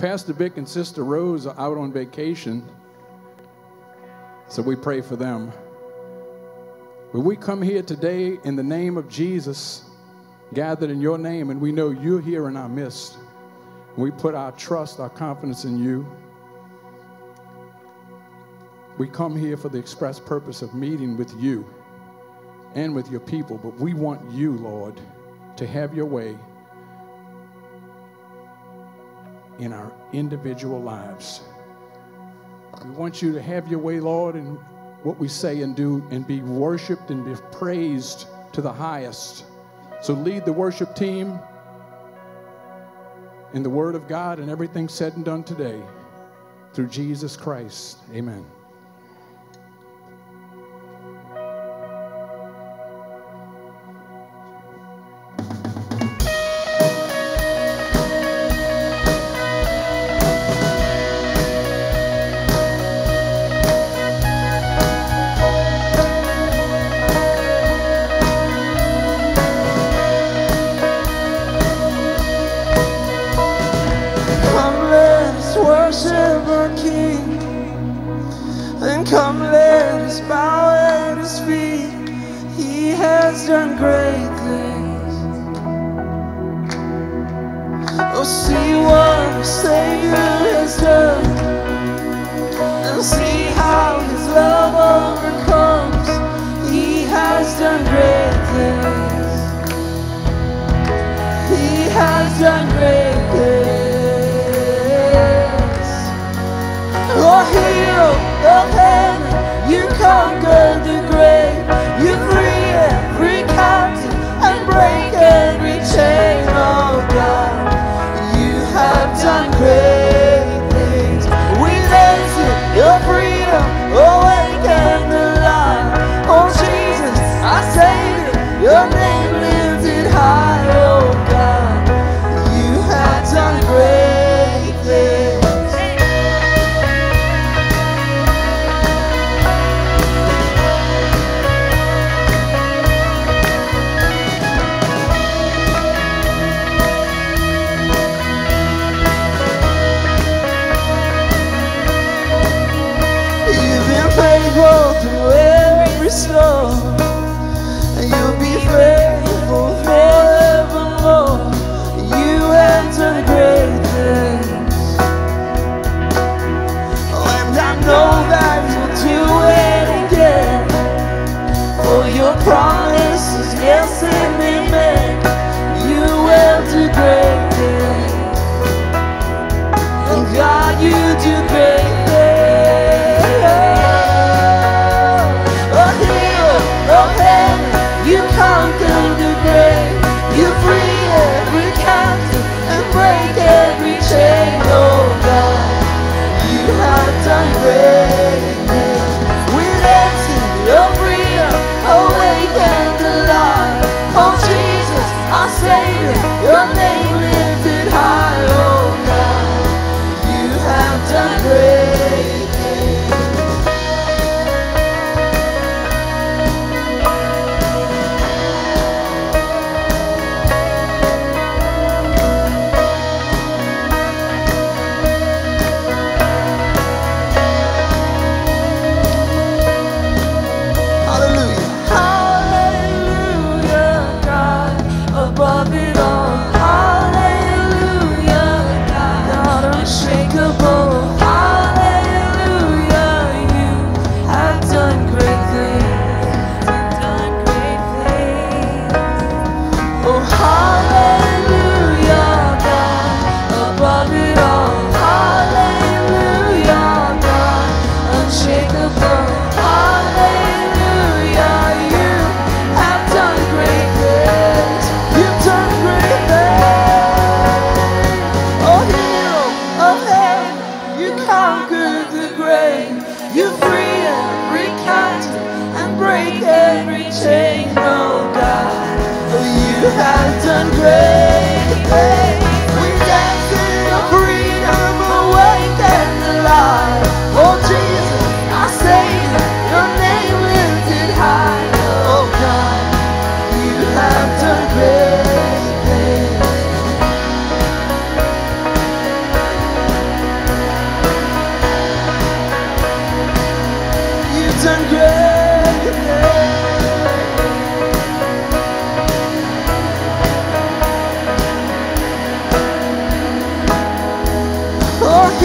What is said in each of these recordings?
Pastor Vic and Sister Rose are out on vacation, so we pray for them. But we come here today in the name of Jesus, gathered in your name, and we know you're here in our midst. We put our trust, our confidence in you. We come here for the express purpose of meeting with you and with your people, but we want you, Lord, to have your way in our individual lives. We want you to have your way, Lord, in what we say and do, and be worshiped and be praised to the highest. So lead the worship team in the Word of God and everything said and done today through Jesus Christ. Amen.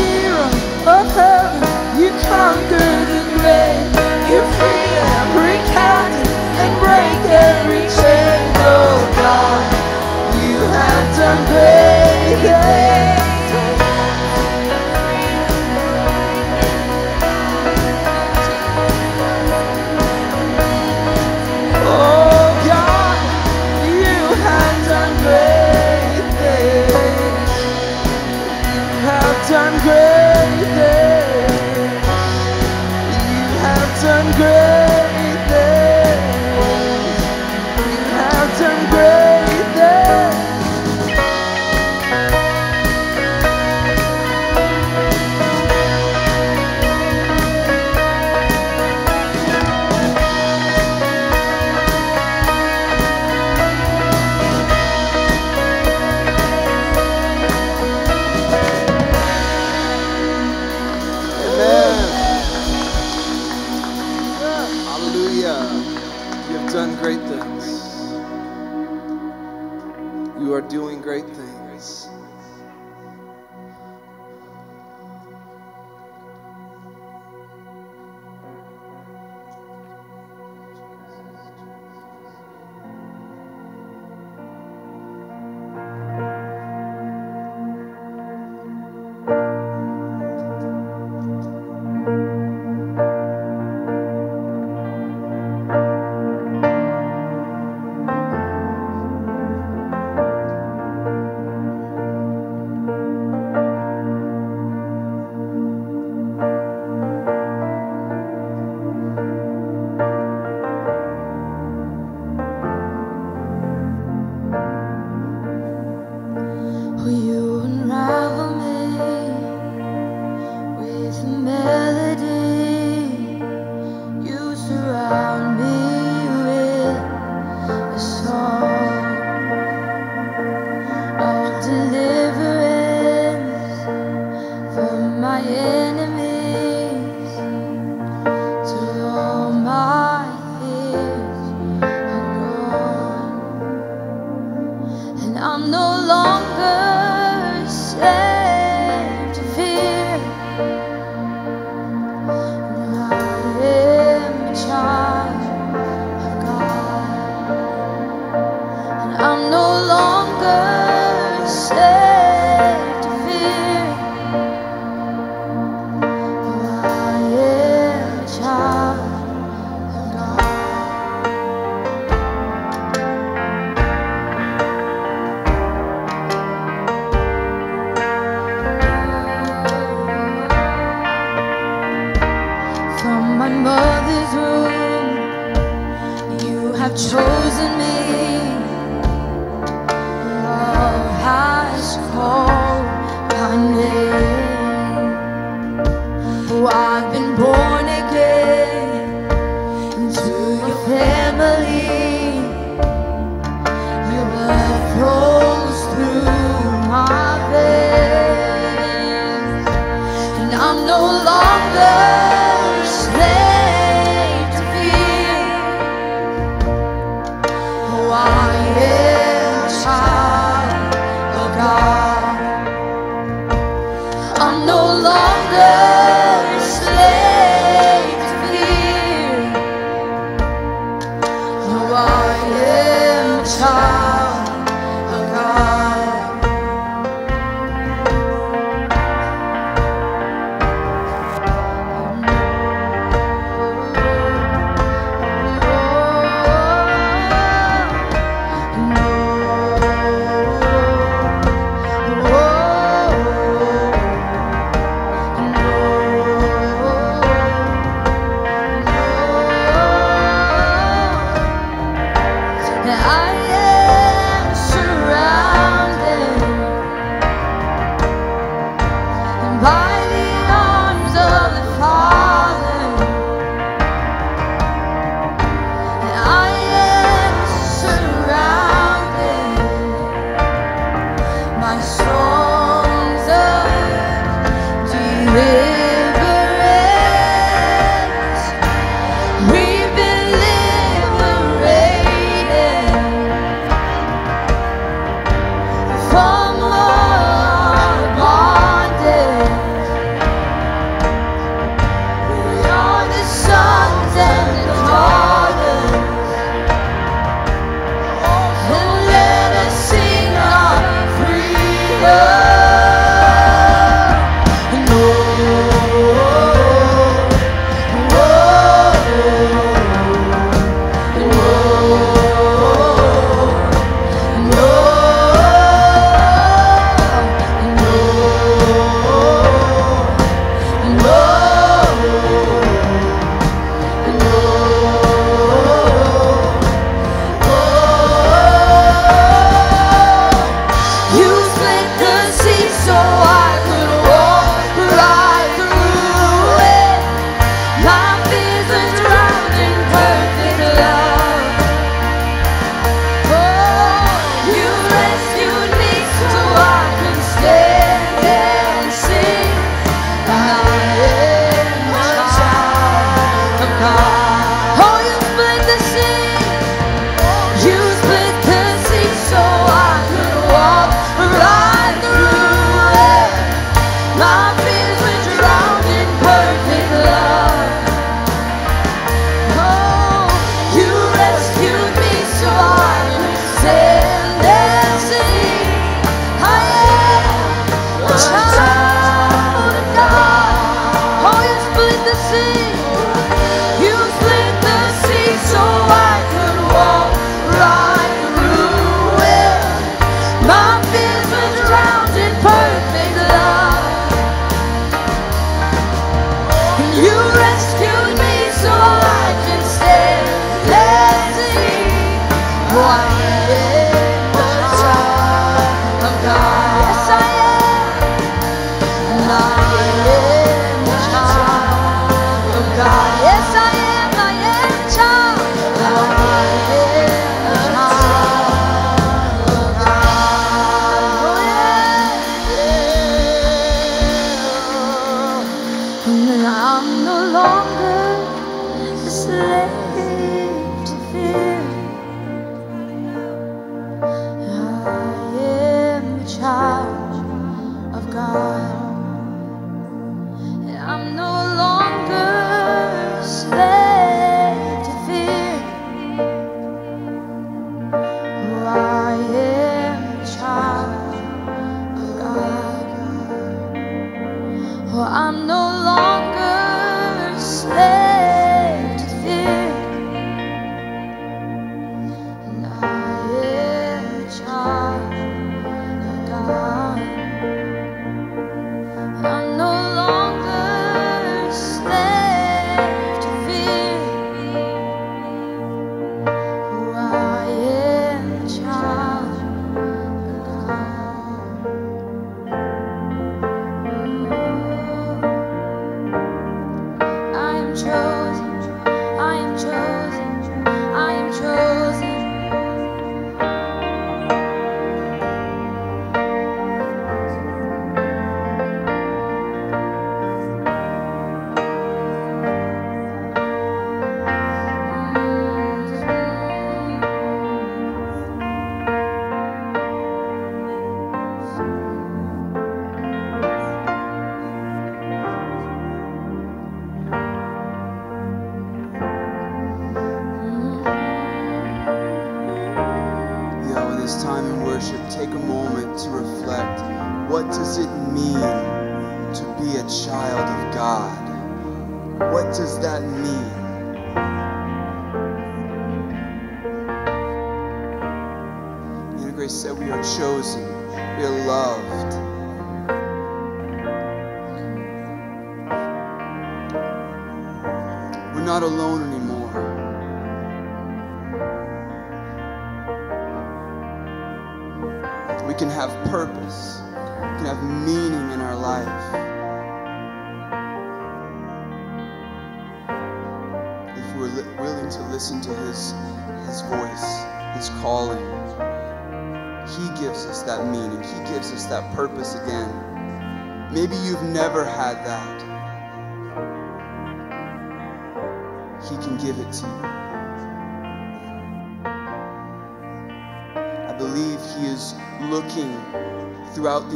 hero of heaven. You and reign. You free every captive and break every chain.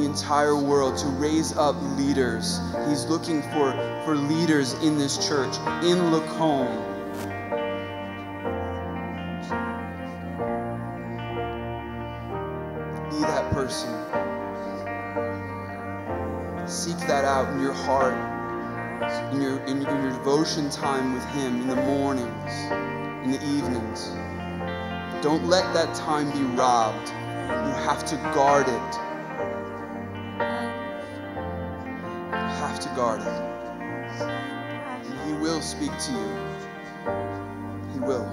Entire world to raise up leaders. He's looking for, for leaders in this church, in Lacombe. Be that person. Seek that out in your heart, in your, in, in your devotion time with Him in the mornings, in the evenings. Don't let that time be robbed. You have to guard it. speak to you. He will.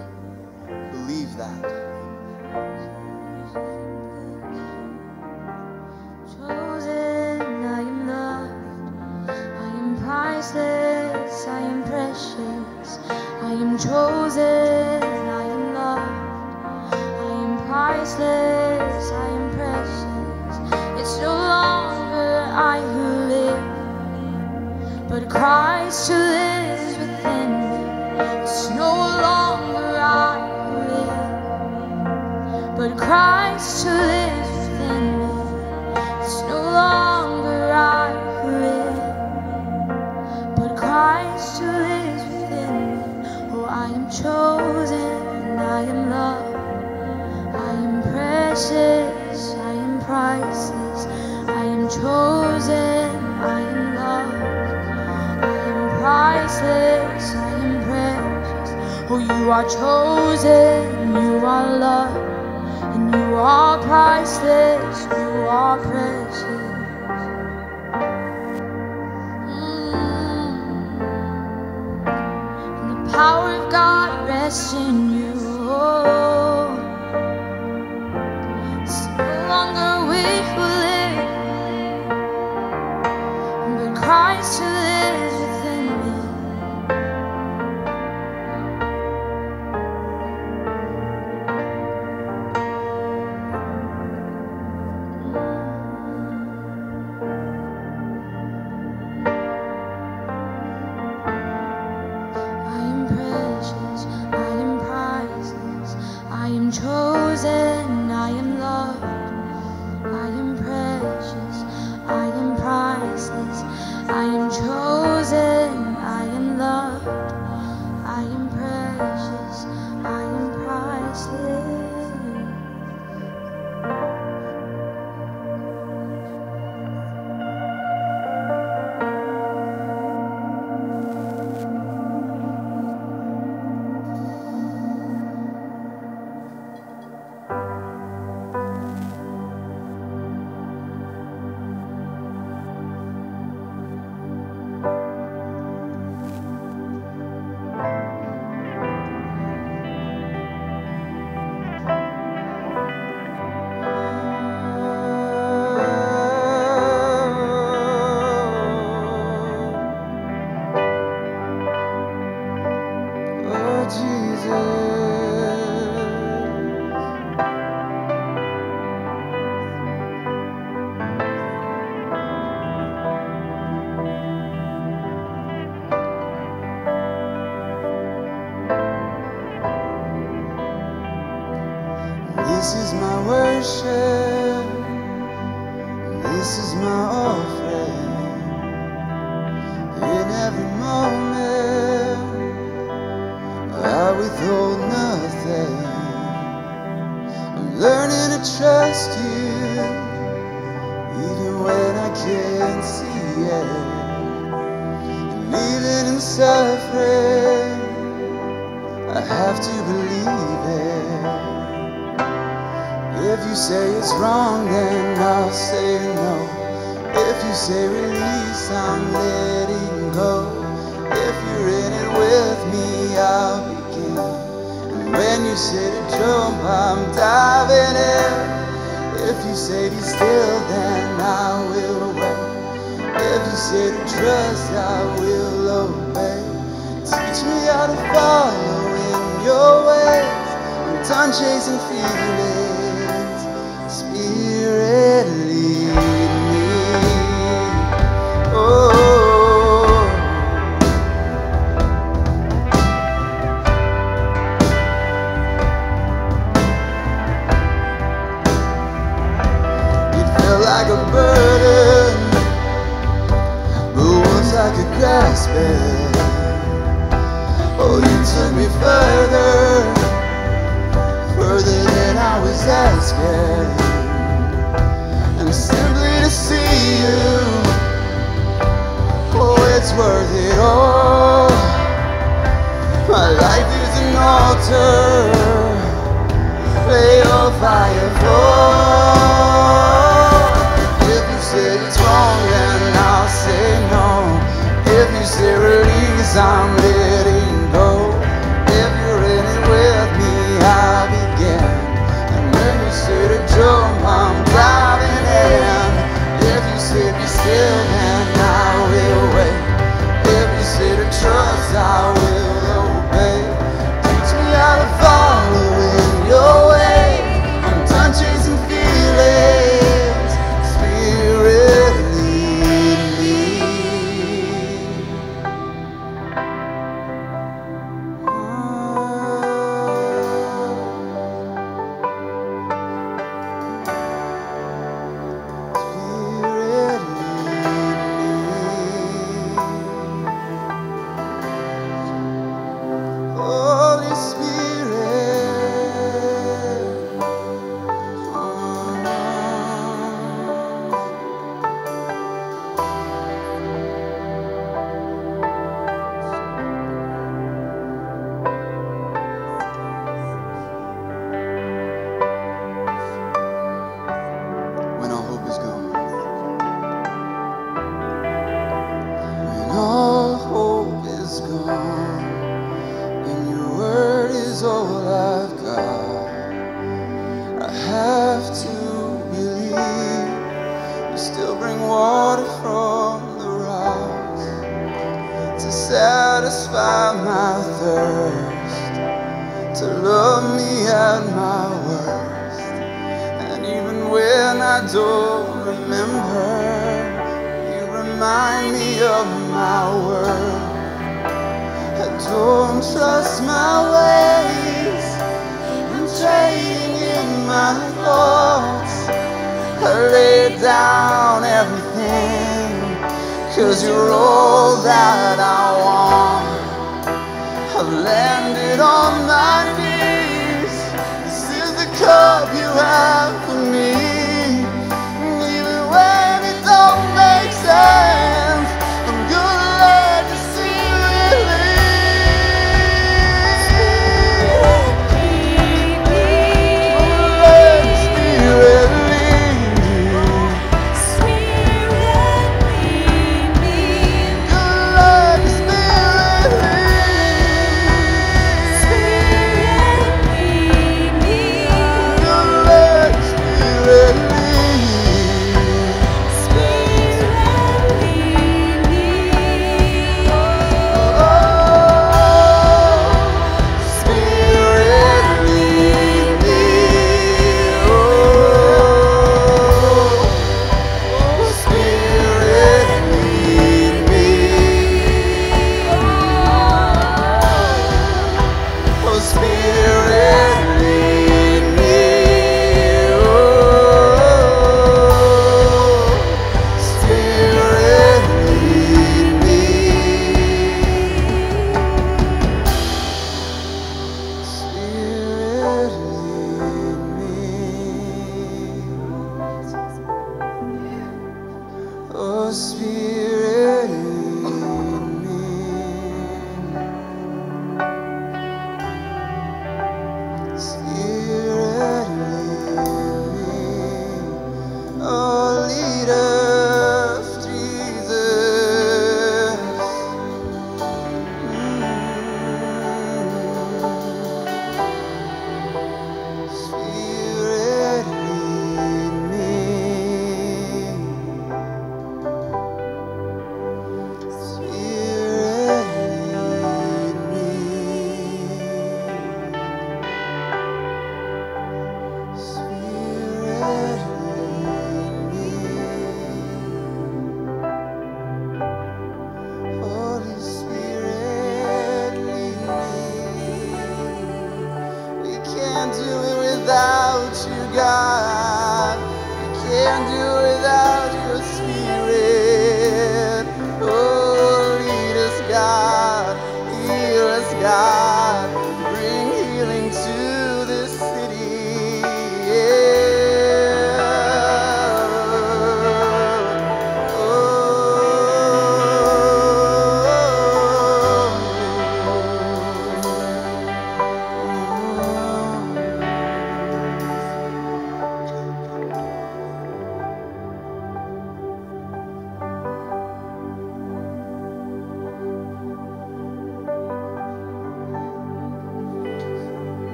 Believe that. Chosen, I am loved. I am priceless. I am precious. I am chosen. I am loved. I am priceless. I am precious. It's no longer I who live, but Christ. You are chosen, you are loved, and you are priceless, you are precious. Mm. And the power of God rests in you. Oh.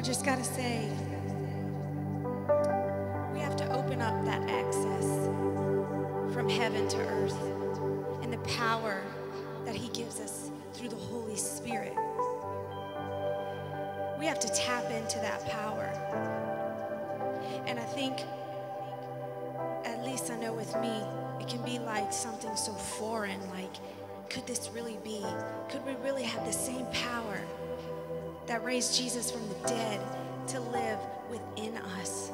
I just got to say, we have to open up that access from heaven to earth and the power that He gives us through the Holy Spirit. We have to tap into that power. And I think, at least I know with me, it can be like something so foreign, like, could this really be? Could we really have the same power that raised Jesus from the dead to live within us?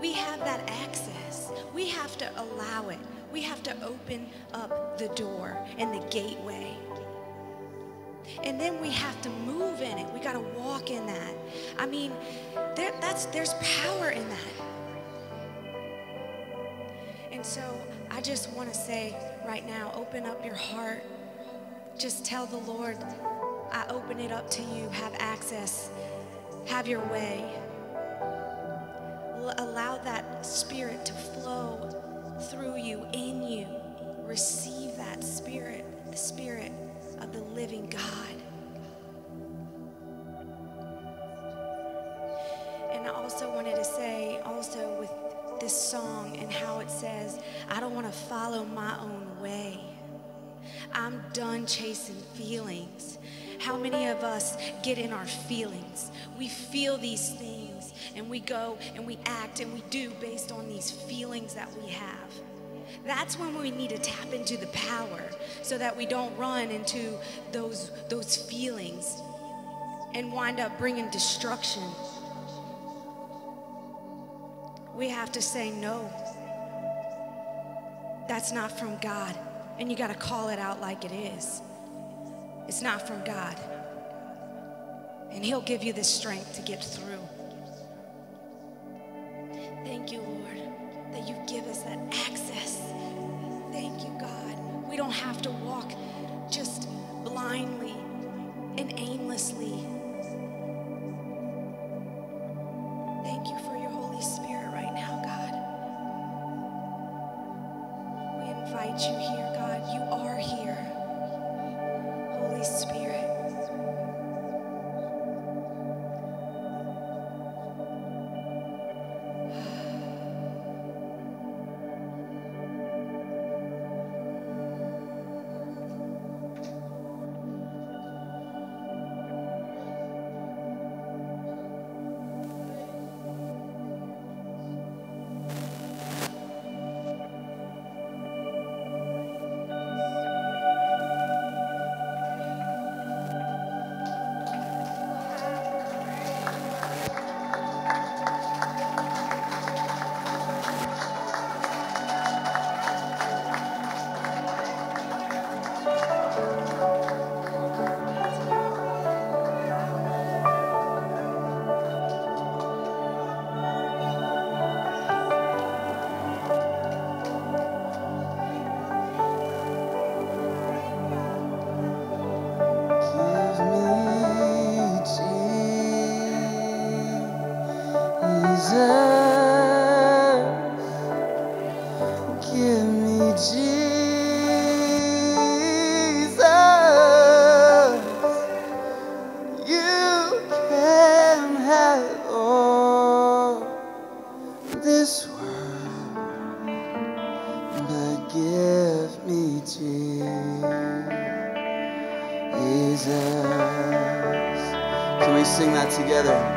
We have that access. We have to allow it. We have to open up the door and the gateway. And then we have to move in it. We got to walk in that. I mean, there, that's, there's power in that. And so I just want to say right now open up your heart. Just tell the Lord, I open it up to you. Have access, have your way. L- allow that spirit to flow through you, in you. Receive that spirit, the spirit of the living God. And I also wanted to say, also with this song and how it says, I don't want to follow my own way. I'm done chasing feelings. How many of us get in our feelings? We feel these things and we go and we act and we do based on these feelings that we have. That's when we need to tap into the power so that we don't run into those, those feelings and wind up bringing destruction. We have to say no. That's not from God. And you got to call it out like it is. It's not from God. And He'll give you the strength to get through. Thank you, Lord, that you give us that access. Thank you, God. We don't have to walk just blindly and aimlessly. Thank you for your Holy Spirit right now, God. We invite you here, together?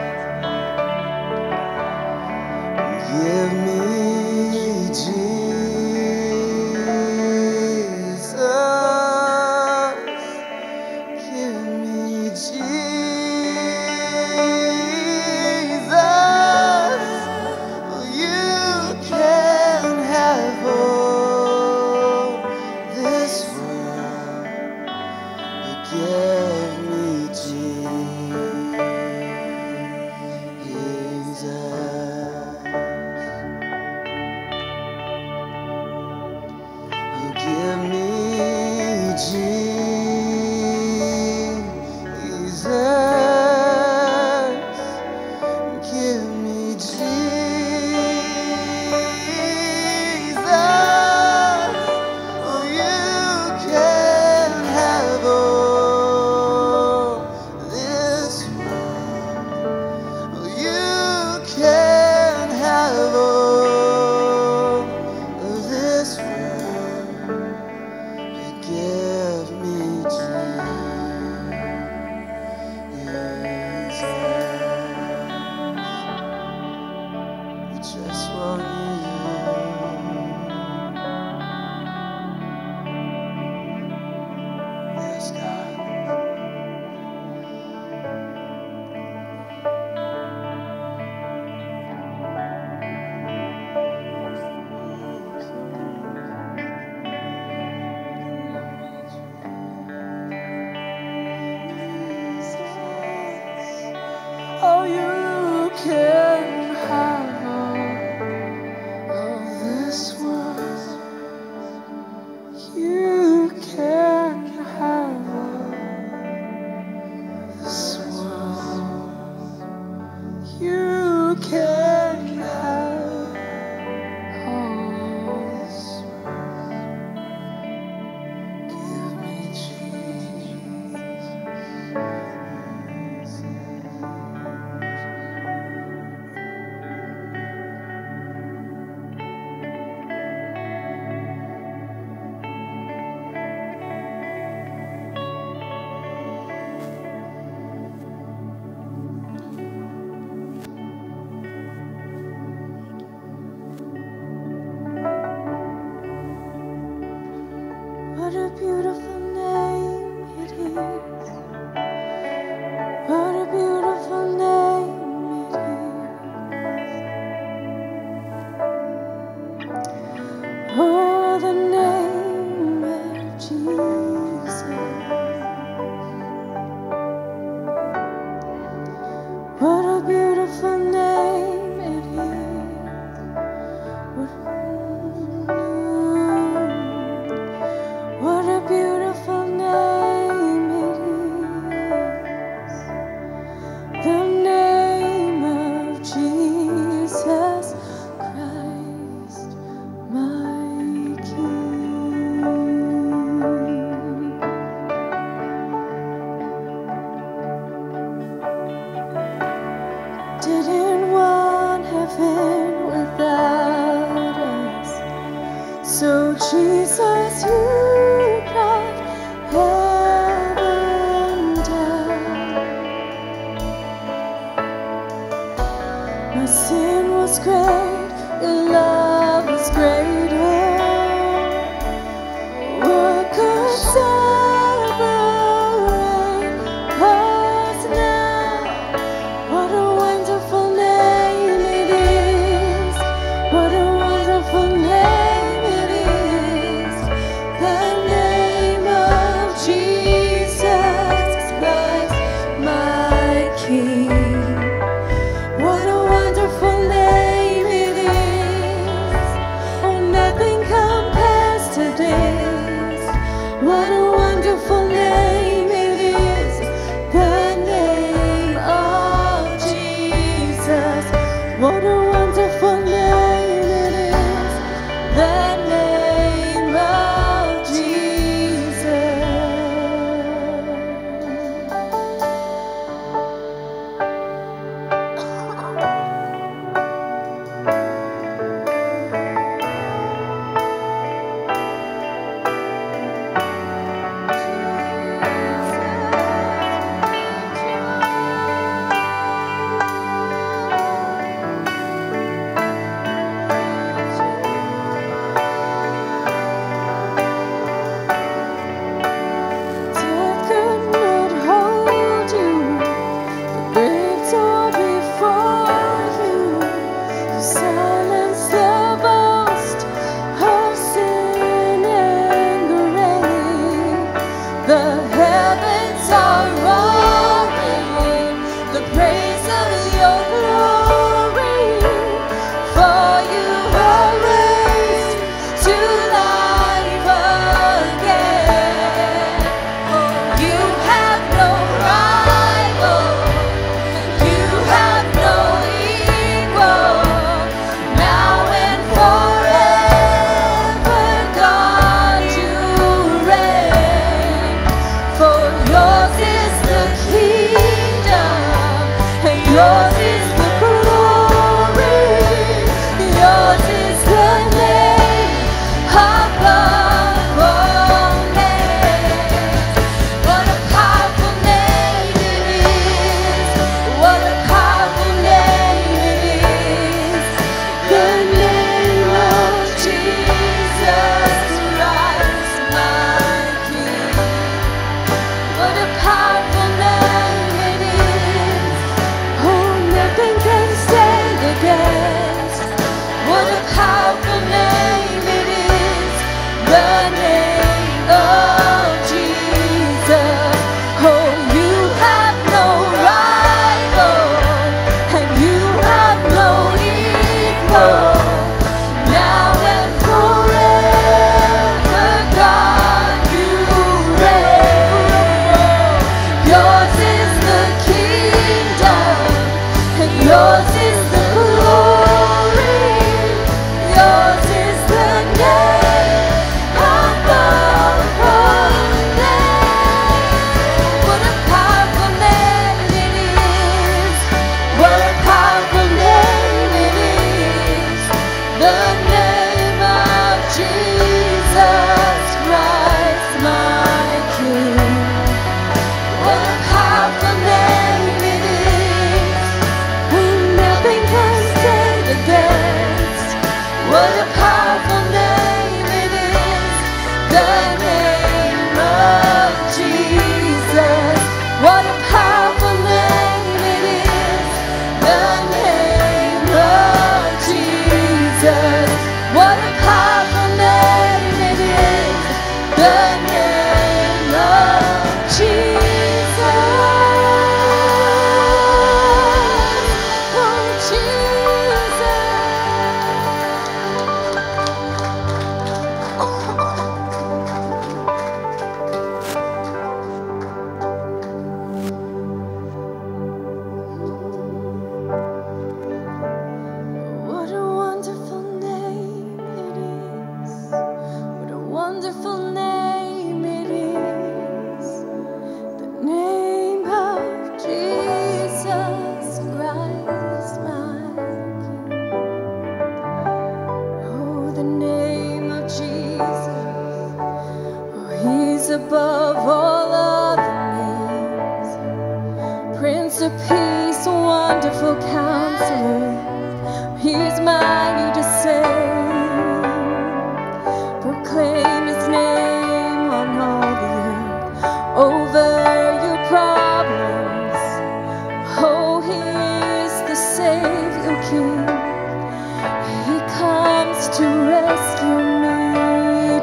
My sin was great, your love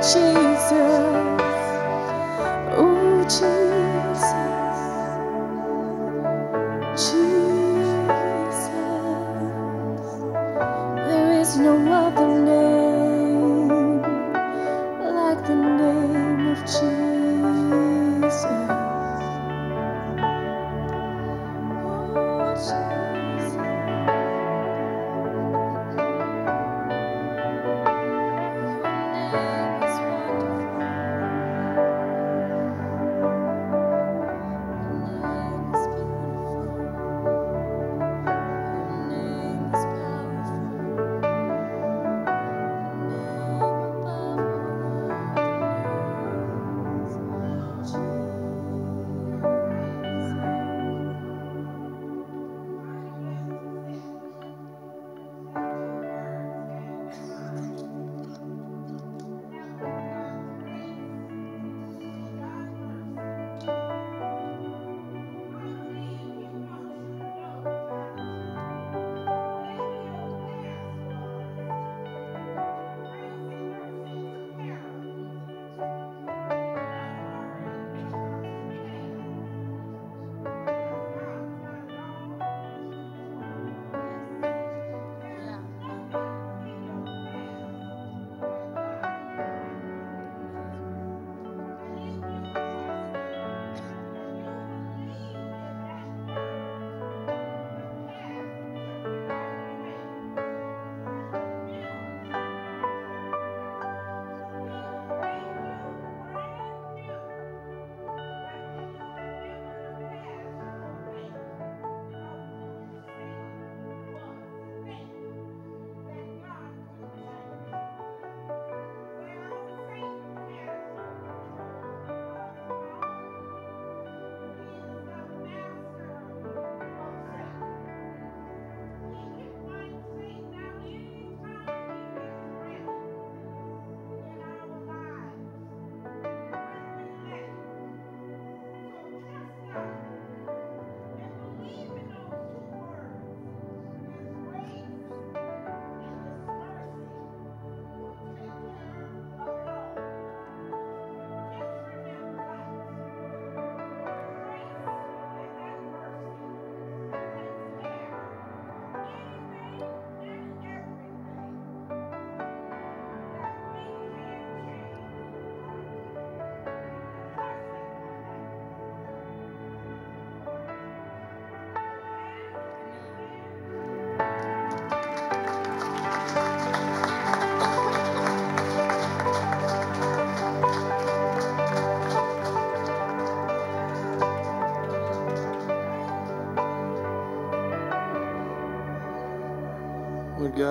Jesus.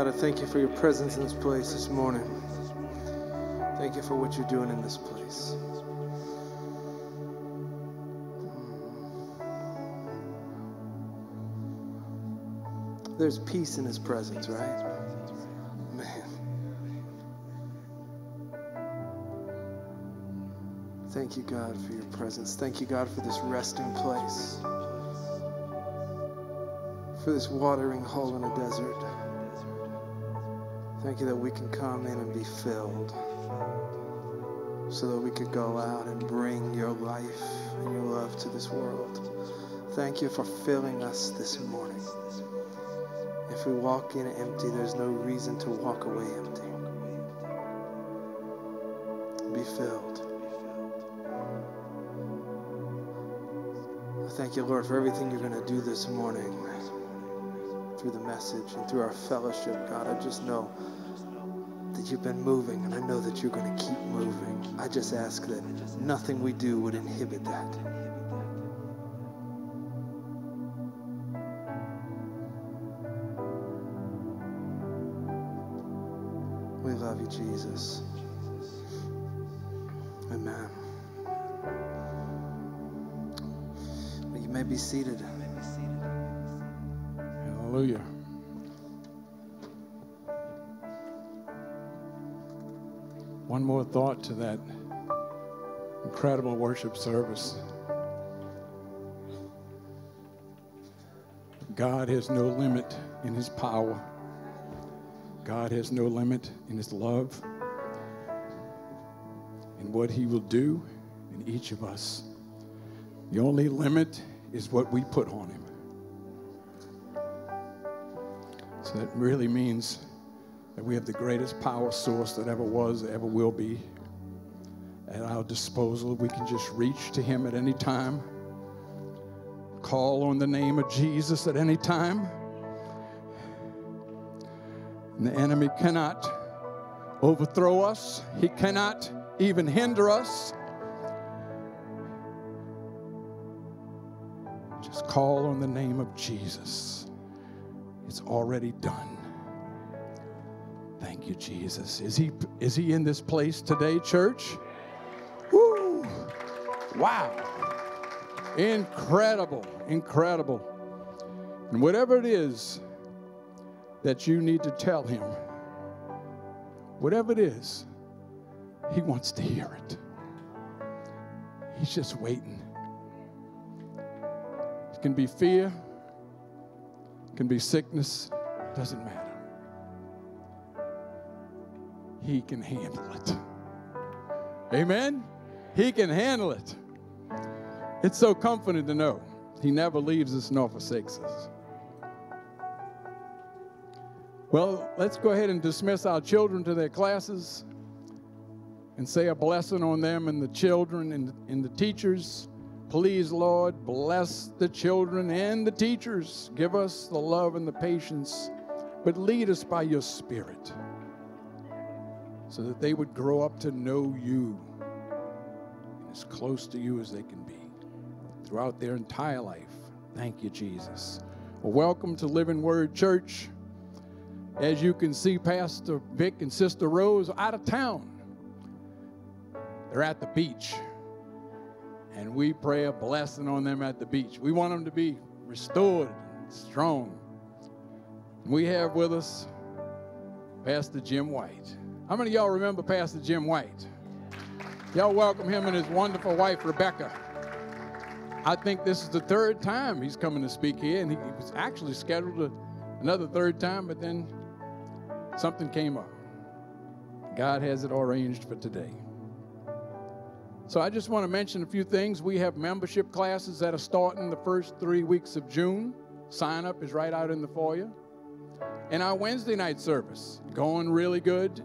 God, I thank you for your presence in this place this morning. Thank you for what you're doing in this place. Hmm. There's peace in his presence, right? Man. Thank you, God, for your presence. Thank you, God, for this resting place, for this watering hole in a desert. Thank you that we can come in and be filled so that we could go out and bring your life and your love to this world. Thank you for filling us this morning. If we walk in empty, there's no reason to walk away empty. Be filled. I Thank you, Lord, for everything you're going to do this morning through the message and through our fellowship, God. I just know you've been moving, and I know that you're going to keep moving. I just ask that nothing we do would inhibit that. We love you, Jesus. Amen. You may be seated. Thought to that incredible worship service. God has no limit in his power. God has no limit in his love and what he will do in each of us. The only limit is what we put on him. So that really means that we have the greatest power source that ever was, ever will be at our disposal. We can just reach to him at any time, call on the name of Jesus at any time. And the enemy cannot overthrow us, he cannot even hinder us. Just call on the name of Jesus. It's already done. Thank you, Jesus. Is he, is he in this place today, church? Woo! Wow. Incredible, incredible. And whatever it is that you need to tell him, whatever it is, he wants to hear it. He's just waiting. It can be fear, it can be sickness, it doesn't matter. He can handle it. Amen? He can handle it. It's so comforting to know He never leaves us nor forsakes us. Well, let's go ahead and dismiss our children to their classes and say a blessing on them and the children and, and the teachers. Please, Lord, bless the children and the teachers. Give us the love and the patience, but lead us by your Spirit so that they would grow up to know you as close to you as they can be throughout their entire life. Thank you, Jesus. Well, welcome to Living Word Church. As you can see, Pastor Vic and Sister Rose are out of town. They're at the beach. And we pray a blessing on them at the beach. We want them to be restored and strong. We have with us Pastor Jim White. How many of y'all remember Pastor Jim White? Y'all welcome him and his wonderful wife, Rebecca. I think this is the third time he's coming to speak here, and he was actually scheduled to, another third time, but then something came up. God has it arranged for today. So I just want to mention a few things. We have membership classes that are starting the first three weeks of June. Sign up is right out in the foyer. And our Wednesday night service going really good.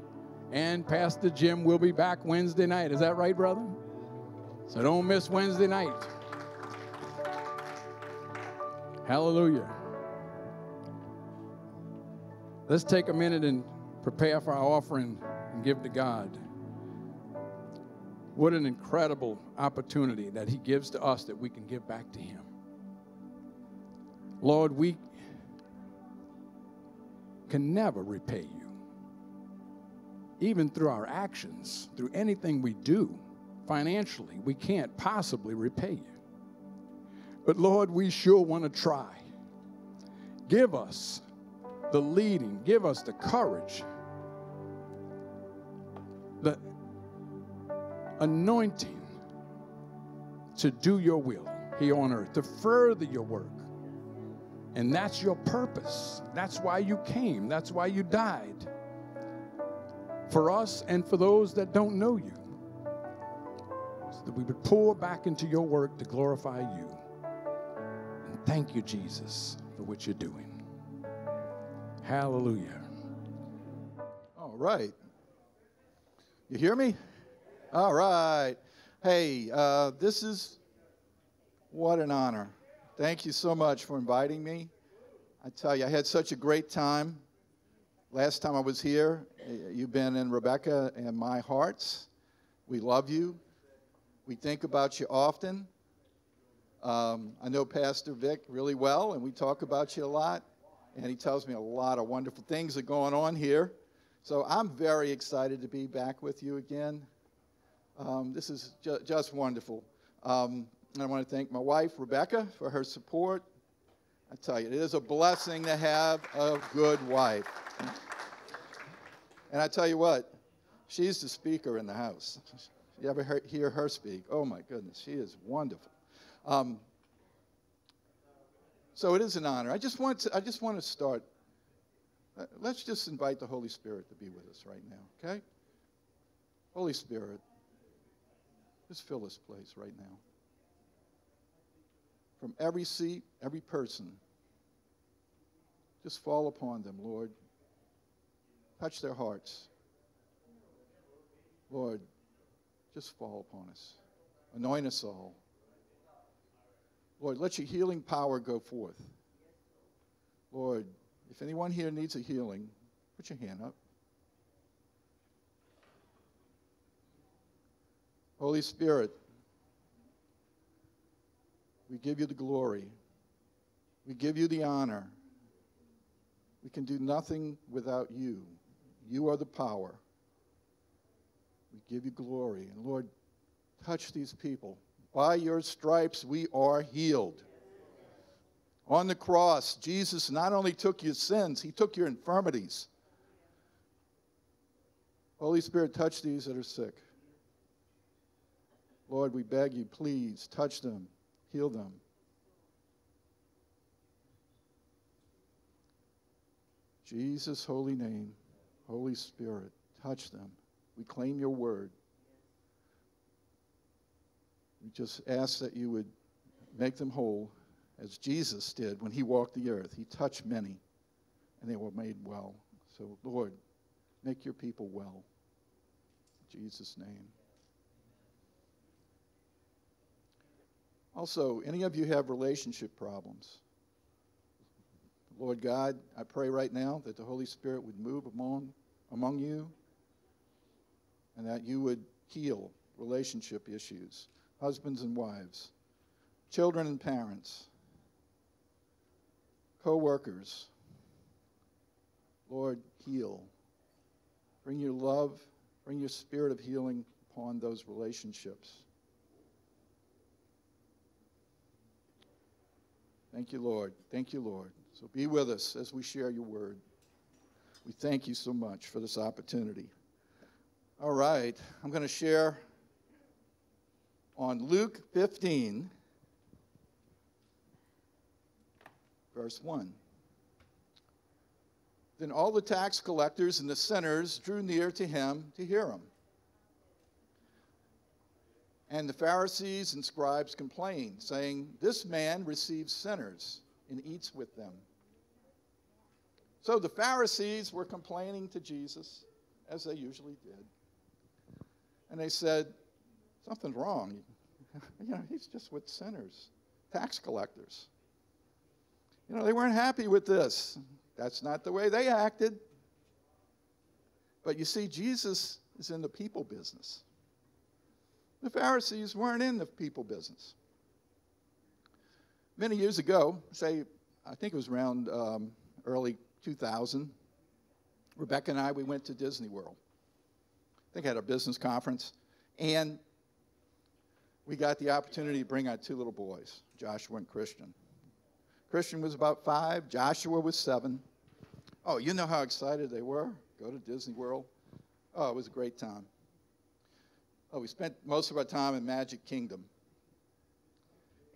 And Pastor Jim will be back Wednesday night. Is that right, brother? So don't miss Wednesday night. Hallelujah. Let's take a minute and prepare for our offering and give to God. What an incredible opportunity that He gives to us that we can give back to Him. Lord, we can never repay you even through our actions, through anything we do financially, we can't possibly repay you. But Lord, we sure want to try. Give us the leading, give us the courage, the anointing to do your will here on earth, to further your work. And that's your purpose. That's why you came. That's why you died for us and for those that don't know you. So that we would pour back into your work to glorify you. And thank you, Jesus, for what you're doing. Hallelujah. All right. You hear me? All right. Hey, uh, this is what an honor. Thank you so much for inviting me. I tell you, I had such a great time last time I was here. You've been in Rebecca and my hearts. We love you. We think about you often. Um, I know Pastor Vic really well, and we talk about you a lot. And he tells me a lot of wonderful things are going on here. So I'm very excited to be back with you again. Um, this is ju- just wonderful. Um, and I want to thank my wife, Rebecca, for her support. I tell you, it is a blessing to have a good wife. And I tell you what, she's the speaker in the house. You ever hear, hear her speak? Oh my goodness, she is wonderful. Um, So it is an honor. I just want to, I just want to start. Uh, Let's just invite the Holy Spirit to be with us right now, okay? Holy Spirit, just fill this place right now. From every seat, every person, just fall upon them, Lord. Touch their hearts. Lord, just fall upon us. Anoint us all. Lord, let your healing power go forth. Lord, if anyone here needs a healing, put your hand up. Holy Spirit, we give you the glory. We give you the honor. We can do nothing without you. You are the power. We give you glory. And Lord, touch these people. By your stripes, we are healed. On the cross, Jesus not only took your sins, he took your infirmities. Holy Spirit, touch these that are sick. Lord, we beg you, please touch them, heal them. Jesus' holy name, Holy Spirit, touch them. We claim your word. We just ask that you would make them whole as Jesus did when he walked the earth. He touched many and they were made well. So, Lord, make your people well. In Jesus' name. Also, any of you have relationship problems? Lord God, I pray right now that the Holy Spirit would move among, among you and that you would heal relationship issues, husbands and wives, children and parents, co workers. Lord, heal. Bring your love, bring your spirit of healing upon those relationships. Thank you, Lord. Thank you, Lord. So be with us as we share your word. We thank you so much for this opportunity. All right, I'm going to share on Luke 15, verse 1. Then all the tax collectors and the sinners drew near to him to hear him. And the Pharisees and scribes complained, saying, This man receives sinners and eats with them. So the Pharisees were complaining to Jesus, as they usually did. And they said, Something's wrong. you know, he's just with sinners, tax collectors. You know, they weren't happy with this. That's not the way they acted. But you see, Jesus is in the people business. The Pharisees weren't in the people business. Many years ago, say, I think it was around um, early 2000, Rebecca and I, we went to Disney World. I think I had a business conference. And we got the opportunity to bring our two little boys, Joshua and Christian. Christian was about five, Joshua was seven. Oh, you know how excited they were? Go to Disney World. Oh, it was a great time. Oh, we spent most of our time in Magic Kingdom.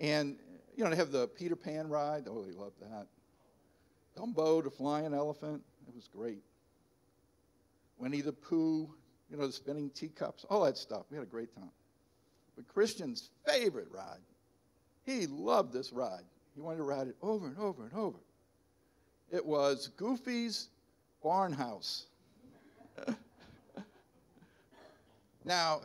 And, you know, they have the Peter Pan ride. Oh, we loved that. Dumbo, the flying elephant. It was great. Winnie the Pooh, you know, the spinning teacups, all that stuff. We had a great time. But Christian's favorite ride, he loved this ride. He wanted to ride it over and over and over. It was Goofy's Barn House. now,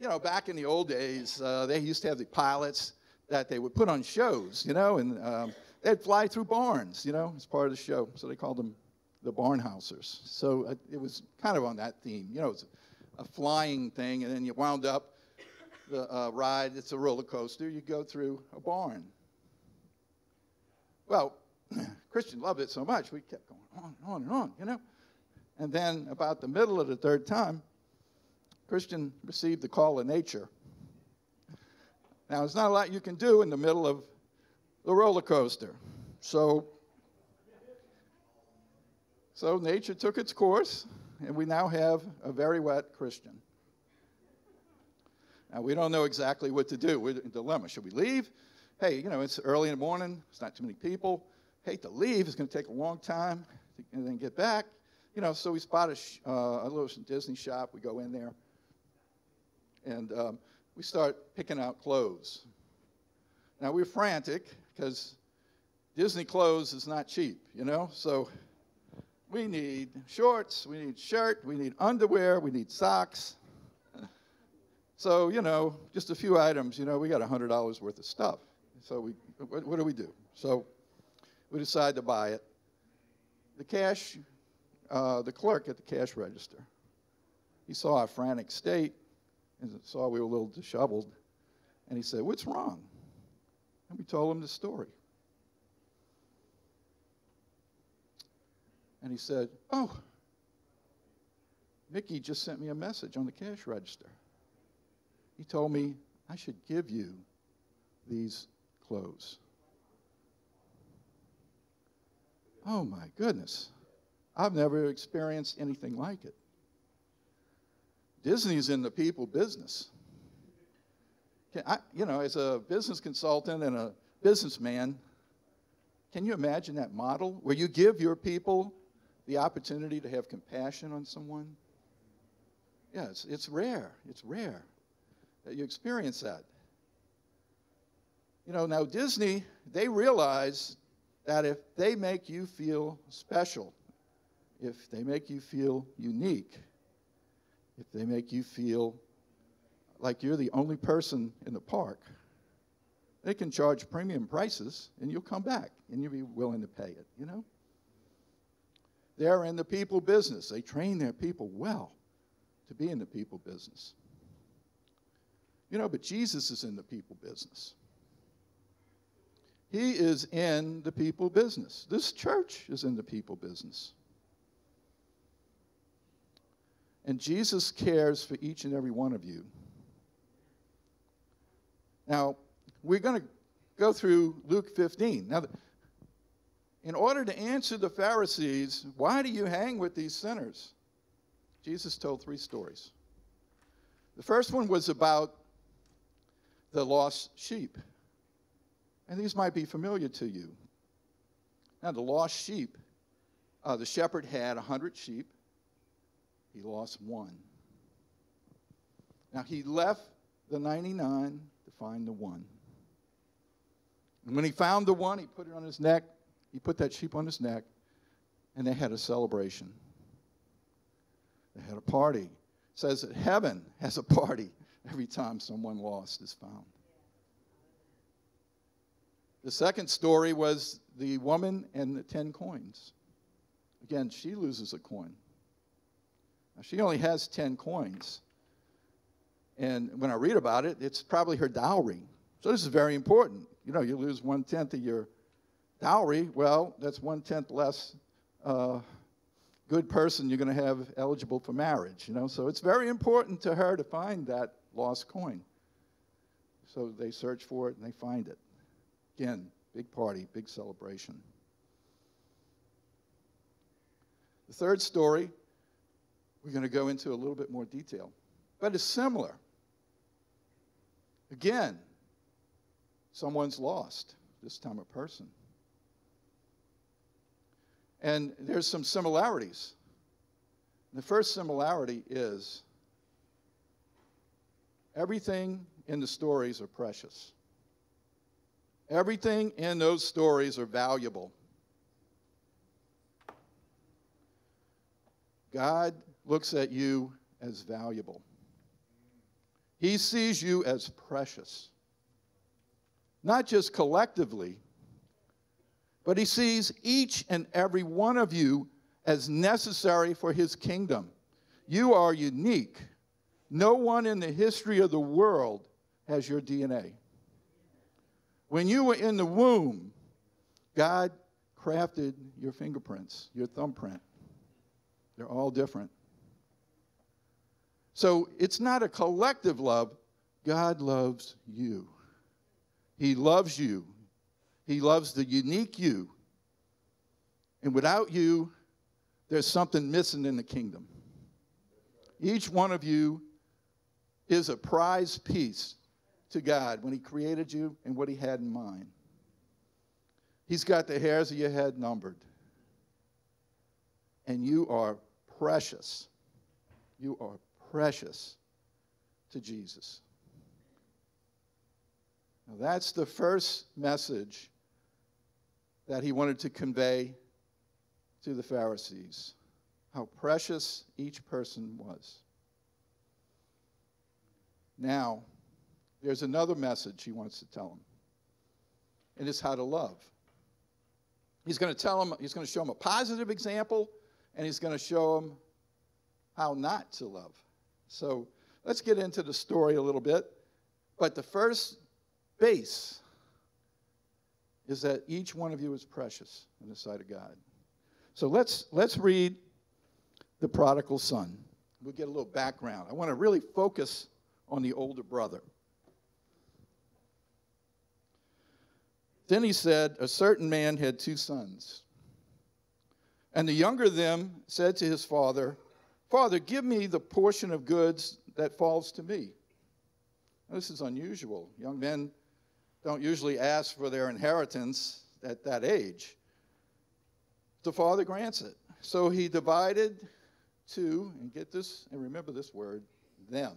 you know, back in the old days, uh, they used to have the pilots that they would put on shows, you know, and um, they'd fly through barns, you know, as part of the show. So they called them the Barnstormers. So uh, it was kind of on that theme. You know, it's a, flying thing, and then you wound up the uh, ride. It's a roller coaster. You go through a barn. Well, Christian loved it so much, we kept going on and on and on, you know. And then about the middle of the third time, Christian received the call of nature. Now, there's not a lot you can do in the middle of the roller coaster. So, so nature took its course, and we now have a very wet Christian. Now, we don't know exactly what to do. We're in a dilemma. Should we leave? hey, you know, it's early in the morning, it's not too many people. Hate to leave, it's going to take a long time, and then get back. You know, so we spot a, uh, a little Disney shop. We go in there, and um, we start picking out clothes. Now we're frantic because Disney clothes is not cheap, you know. So we need shorts, we need shirt, we need underwear, we need socks. So you know, just a few items. You know, we got hundred dollars worth of stuff. So we, what, what do we do? So we decide to buy it. The cash, uh, the clerk at the cash register, he saw our frantic state and saw we were a little disheveled, and he said, "What's wrong?" And we told him the story. And he said, Oh, Mickey just sent me a message on the cash register. He told me I should give you these clothes. Oh my goodness. I've never experienced anything like it. Disney's in the people business. Can I, you know, as a business consultant and a businessman, can you imagine that model where you give your people the opportunity to have compassion on someone? Yes, it's rare. It's rare that you experience that. You know, now Disney, they realize that if they make you feel special, if they make you feel unique, if they make you feel like you're the only person in the park, they can charge premium prices and you'll come back and you'll be willing to pay it, you know? They're in the people business. They train their people well to be in the people business. You know, but Jesus is in the people business. He is in the people business. This church is in the people business. And Jesus cares for each and every one of you. Now, we're going to go through Luke 15. Now, in order to answer the Pharisees, why do you hang with these sinners? Jesus told three stories. The first one was about the lost sheep. And these might be familiar to you. Now, the lost sheep, uh, the shepherd had a 100 sheep, he lost one. Now, he left the 99 to find the one. And when he found the one, he put it on his neck he put that sheep on his neck, and they had a celebration. They had a party. It says that heaven has a party every time someone lost is found. The second story was the woman and the 10 coins. Again, she loses a coin. Now, she only has 10 coins. And when I read about it, it's probably her dowry. So this is very important. You know, you lose one tenth of your Dowry, well, that's one tenth less uh, good person you're going to have eligible for marriage. You know, so it's very important to her to find that lost coin. So they search for it and they find it. Again, big party, big celebration. The third story, we're going to go into a little bit more detail, but it's similar. Again, someone's lost, this time a person. And there's some similarities. The first similarity is everything in the stories are precious. Everything in those stories are valuable. God looks at you as valuable. He sees you as precious. Not just collectively, but he sees each and every one of you as necessary for his kingdom. You are unique. No one in the history of the world has your DNA. When you were in the womb, God crafted your fingerprints, your thumbprint. They're all different. So it's not a collective love. God loves you. He loves you. He loves the unique you. And without you, there's something missing in the kingdom. Each one of you is a prize piece to God when He created you and what He had in mind. He's got the hairs of your head numbered. And you are precious. You are precious to Jesus. Now, that's the first message that he wanted to convey to the Pharisees how precious each person was. Now, there's another message he wants to tell them, and it's how to love. He's going to tell them, he's going to show them a positive example, and he's going to show them how not to love. So let's get into the story a little bit. But the first base is that each one of you is precious in the sight of God. So let's let's read the prodigal son. We'll get a little background. I want to really focus on the older brother. Then he said, A certain man had two sons. And the younger of them said to his father, Father, give me the portion of goods that falls to me. Now, this is unusual. Young men don't usually ask for their inheritance at that age. The father grants it. So he divided to, and get this, and remember this word, them.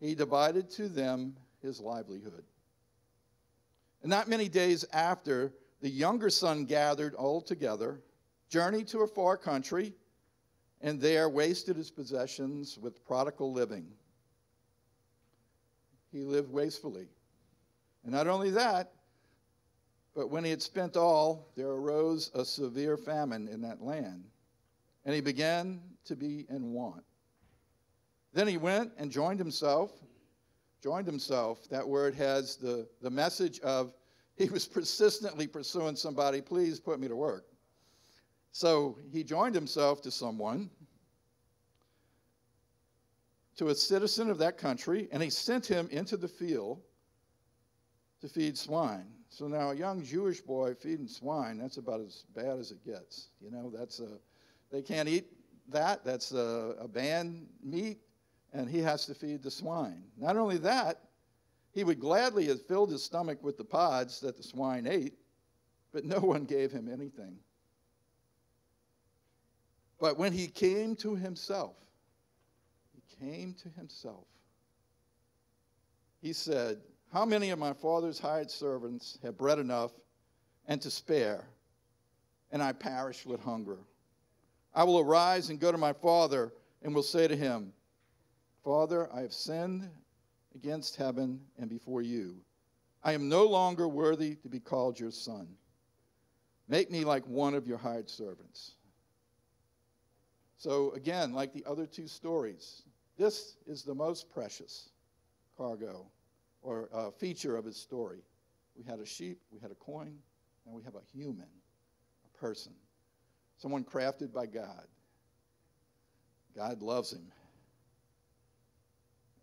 He divided to them his livelihood. And not many days after, the younger son gathered all together, journeyed to a far country, and there wasted his possessions with prodigal living. He lived wastefully. And not only that, but when he had spent all, there arose a severe famine in that land, and he began to be in want. Then he went and joined himself. Joined himself, that word has the, the message of he was persistently pursuing somebody, please put me to work. So he joined himself to someone, to a citizen of that country, and he sent him into the field to feed swine. So now a young Jewish boy feeding swine, that's about as bad as it gets. You know, that's a, they can't eat that. That's a, a banned meat, and he has to feed the swine. Not only that, he would gladly have filled his stomach with the pods that the swine ate, but no one gave him anything. But when he came to himself, he came to himself, he said, how many of my father's hired servants have bread enough and to spare, and I perish with hunger? I will arise and go to my father and will say to him, Father, I have sinned against heaven and before you. I am no longer worthy to be called your son. Make me like one of your hired servants. So, again, like the other two stories, this is the most precious cargo or a feature of his story. We had a sheep, we had a coin, and we have a human, a person, someone crafted by God. God loves him.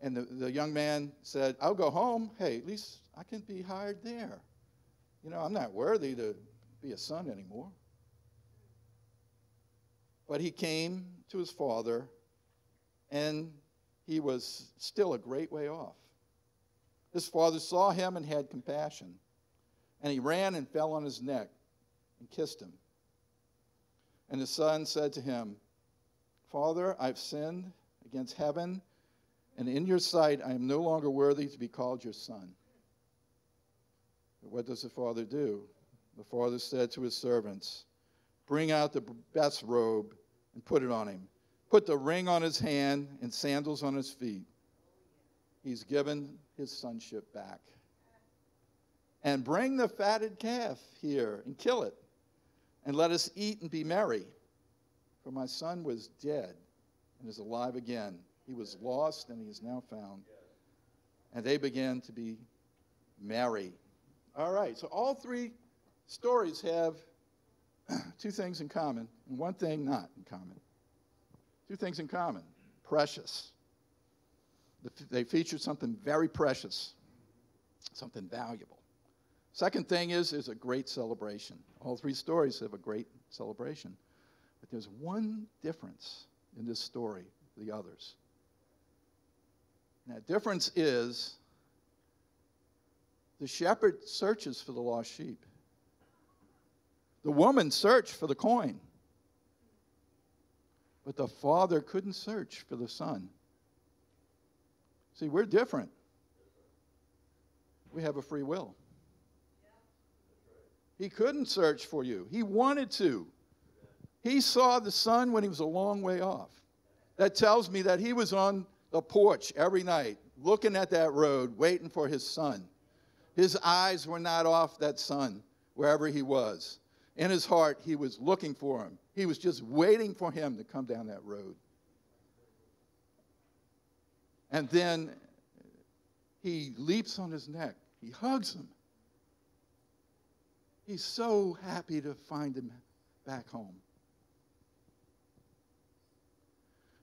And the, the young man said, I'll go home. Hey, at least I can be hired there. You know, I'm not worthy to be a son anymore. But he came to his father, and he was still a great way off. His father saw him and had compassion. And he ran and fell on his neck and kissed him. And the son said to him, Father, I've sinned against heaven, and in your sight I am no longer worthy to be called your son. But what does the father do? The father said to his servants, Bring out the best robe and put it on him. Put the ring on his hand and sandals on his feet. He's given his sonship back. And bring the fatted calf here and kill it, and let us eat and be merry. For my son was dead and is alive again. He was lost and he is now found. And they began to be merry. All right, so all three stories have two things in common and one thing not in common. Two things in common precious they featured something very precious, something valuable. Second thing is, is a great celebration. All three stories have a great celebration. But there's one difference in this story the others. And that difference is The shepherd searches for the lost sheep. The woman searched for the coin. But the father couldn't search for the son. See, we're different. We have a free will. He couldn't search for you. He wanted to. He saw the sun when he was a long way off. That tells me that he was on the porch every night, looking at that road, waiting for his son. His eyes were not off that son, wherever he was. In his heart, he was looking for him. He was just waiting for him to come down that road. And then he leaps on his neck, he hugs him. He's so happy to find him back home.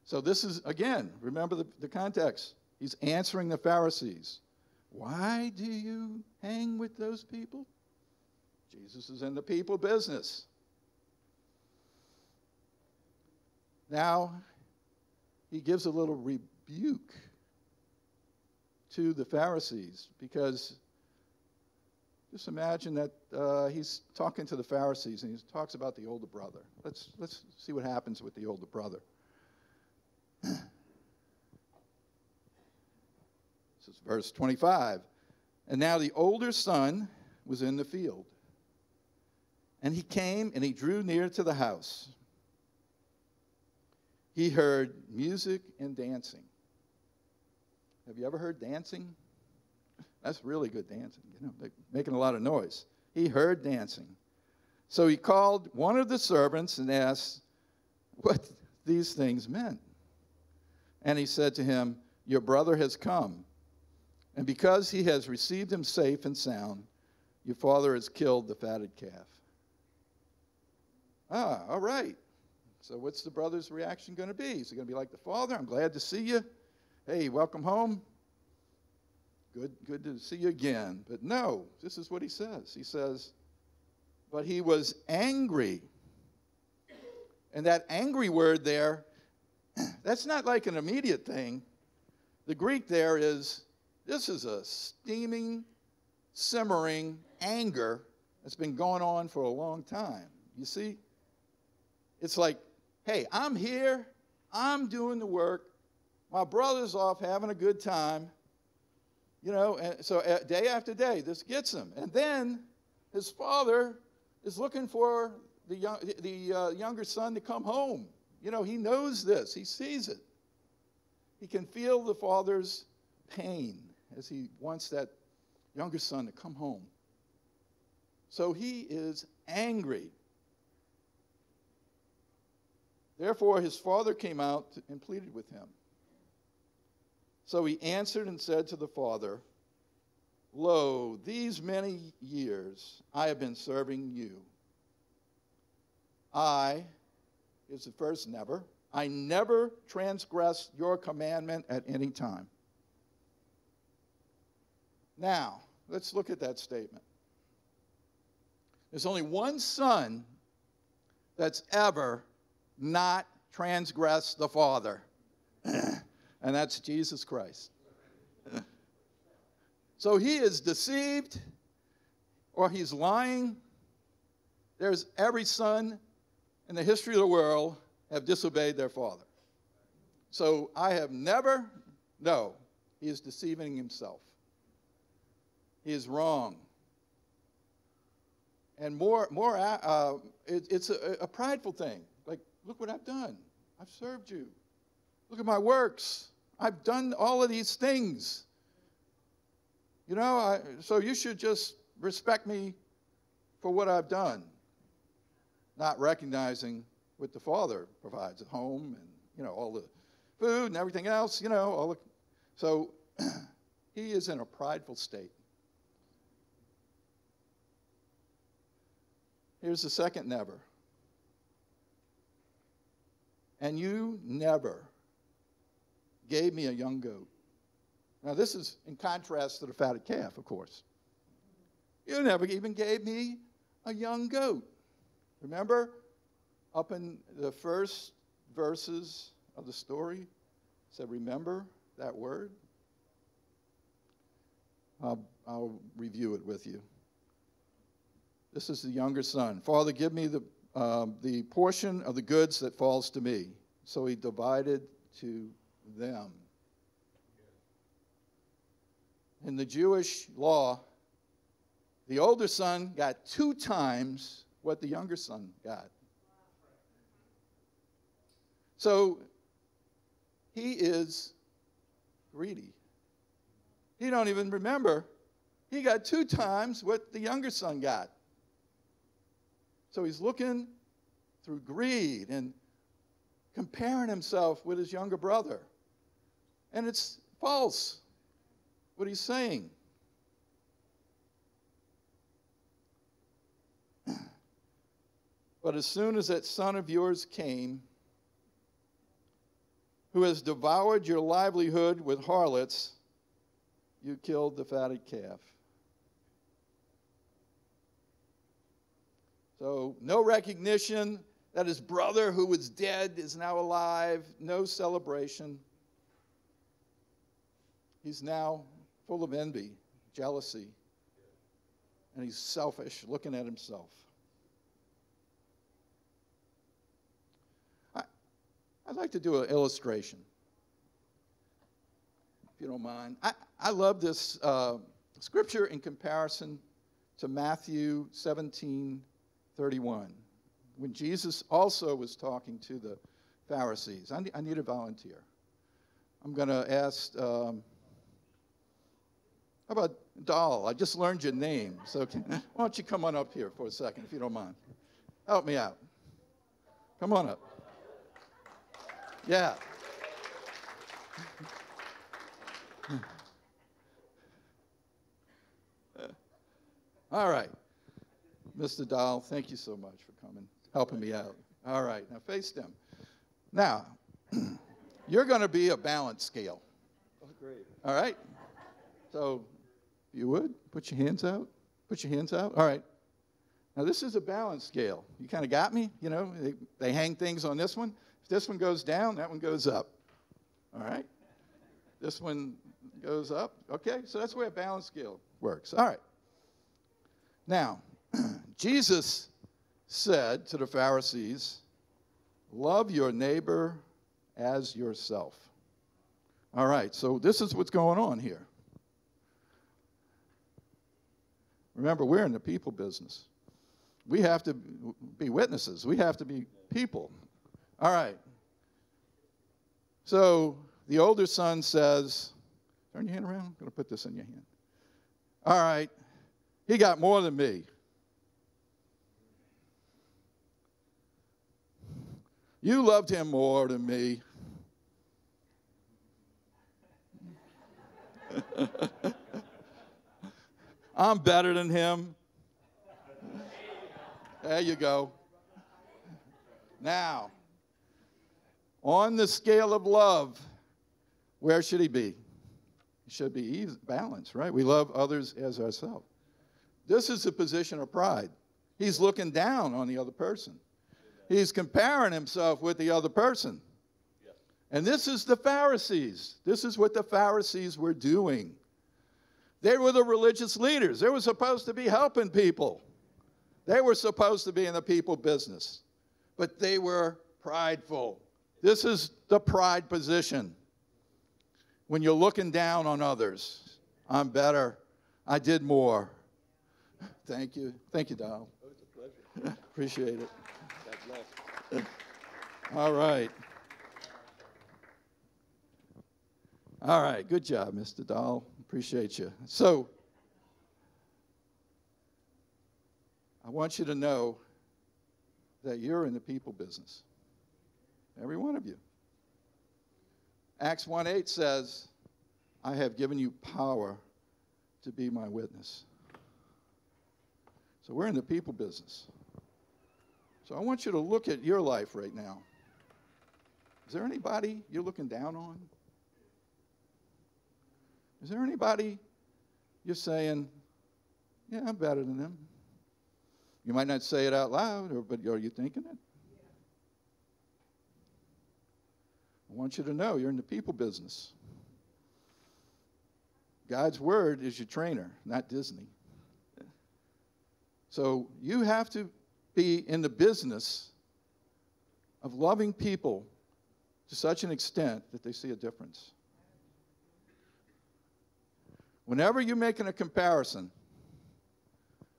So, this is, again, remember the, the context. He's answering the Pharisees. Why do you hang with those people? Jesus is in the people business. Now, he gives a little rebuke to the Pharisees because just imagine that uh, he's talking to the Pharisees and he talks about the older brother. Let's, let's see what happens with the older brother. this is verse 25. And now the older son was in the field. And he came and he drew near to the house. He heard music and dancing. Have you ever heard dancing? That's really good dancing, you know, making a lot of noise. He heard dancing. So he called one of the servants and asked what these things meant. And he said to him, Your brother has come, and because he has received him safe and sound, your father has killed the fatted calf. Ah, all right. So what's the brother's reaction going to be? Is he going to be like the father? I'm glad to see you. Hey, welcome home. Good, good to see you again. But no, this is what he says. He says, but he was angry. And that angry word there, that's not like an immediate thing. The Greek there is this is a steaming, simmering anger that's been going on for a long time. You see? It's like, hey, I'm here, I'm doing the work, my brother's off having a good time. You know, and so uh, day after day, this gets him. And then his father is looking for the, young, the uh, younger son to come home. You know, he knows this, he sees it. He can feel the father's pain as he wants that younger son to come home. So he is angry. Therefore, his father came out and pleaded with him. So he answered and said to the father, Lo, these many years I have been serving you. I is the first never. I never transgressed your commandment at any time. Now, let's look at that statement. There's only one son that's ever not transgress the Father. and that's Jesus Christ. so he is deceived or he's lying. There's every son in the history of the world have disobeyed their father. So I have never, no, he is deceiving himself. He is wrong. And more, more, uh, it, it's a, a prideful thing. Look what I've done. I've served you. Look at my works. I've done all of these things. You know, I, so you should just respect me for what I've done, not recognizing what the Father provides at home and, you know, all the food and everything else, you know. All the, so he is in a prideful state. Here's the second never. And you never gave me a young goat. Now, this is in contrast to the fatted calf, of course. You never even gave me a young goat. Remember, up in the first verses of the story, said, Remember that word? Uh, I'll review it with you. This is the younger son. Father, give me the, um, the portion of the goods that falls to me. So he divided to them. In the Jewish law, the older son got two times what the younger son got. So he is greedy. He don't even remember. He got two times what the younger son got. So he's looking through greed and comparing himself with his younger brother. And it's false what he's saying. But as soon as that son of yours came, who has devoured your livelihood with harlots, you killed the fatted calf. So, no recognition that his brother who was dead is now alive, no celebration. He's now full of envy, jealousy, and he's selfish, looking at himself. I, I'd like to do an illustration, if you don't mind. I, I love this uh, scripture in comparison to Matthew 17 31, when Jesus also was talking to the Pharisees. I need, I need a volunteer. I'm going to ask. Um, how about Dahl? I just learned your name. So can, why don't you come on up here for a second, if you don't mind? Help me out. Come on up. Yeah. All right. Mr. Dahl, thank you so much for coming, helping me out. All right, now face them. Now, you're going to be a balance scale. Oh, great. All right? So you would put your hands out. Put your hands out. All right. Now this is a balance scale. You kind of got me. You know, they, they hang things on this one. If this one goes down, that one goes up. All right. This one goes up. Okay. So that's where a balance scale works. All right. Now, Jesus said to the Pharisees, "Love your neighbor as yourself." All right. So this is what's going on here. Remember, we're in the people business. We have to be witnesses, we have to be people. All right. So the older son says, Turn your hand around. I'm going to put this in your hand. All right. He got more than me. You loved him more than me. I'm better than him. There you go. Now, on the scale of love, where should he be? He should be balanced, right? We love others as ourselves. This is a position of pride. He's looking down on the other person. He's comparing himself with the other person. And this is the Pharisees. This is what the Pharisees were doing. They were the religious leaders. They were supposed to be helping people. They were supposed to be in the people business. But they were prideful. This is the pride position. When you're looking down on others, I'm better. I did more. Thank you. Thank you, Dahl. Oh, it's a pleasure. Appreciate it. All right. All right. Good job, Mr. Dahl. Appreciate you. So, I want you to know that you're in the people business. Every one of you. Acts 1 8 says, I have given you power to be my witness. So we're in the people business. So I want you to look at your life right now. Is there anybody you're looking down on? Is there anybody you're saying, yeah, I'm better than them? You might not say it out loud, or, but are you thinking it? I want you to know you're in the people business. God's word is your trainer, not Disney. So you have to be in the business of loving people to such an extent that they see a difference. Whenever you're making a comparison,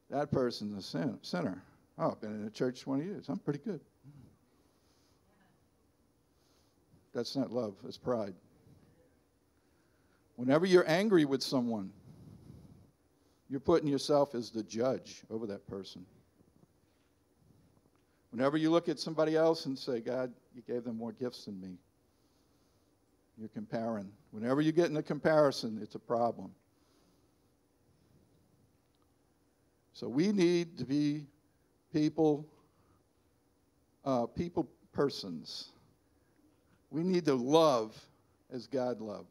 that person's a sinner. Oh, I've been in the church 20 years. I'm pretty good. That's not love, it's pride. Whenever you're angry with someone, you're putting yourself as the judge over that person. Whenever you look at somebody else and say, God, you gave them more gifts than me, you're comparing. Whenever you get in a comparison, it's a problem. So we need to be people, uh, people persons. We need to love as God loved.